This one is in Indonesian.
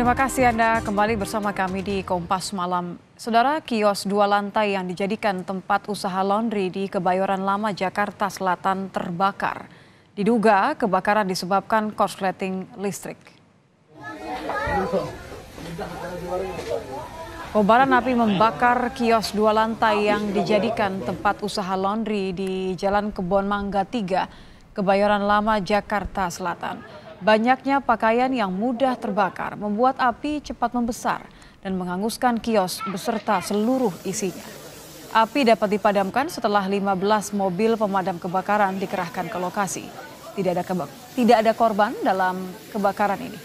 Terima kasih Anda kembali bersama kami di Kompas Malam. Saudara, kios dua lantai yang dijadikan tempat usaha laundry di Kebayoran Lama, Jakarta Selatan terbakar. Diduga kebakaran disebabkan korsleting listrik. Kobaran api membakar kios dua lantai yang dijadikan tempat usaha laundry di Jalan Kebon Mangga 3, Kebayoran Lama, Jakarta Selatan. Banyaknya pakaian yang mudah terbakar membuat api cepat membesar dan menghanguskan kios beserta seluruh isinya. Api dapat dipadamkan setelah 15 mobil pemadam kebakaran dikerahkan ke lokasi. Tidak ada kebak tidak ada korban dalam kebakaran ini.